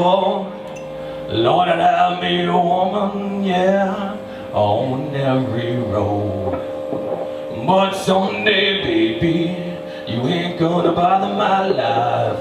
for. Lord, I'll be a woman, yeah, on every road. But someday, baby, you ain't gonna bother my life.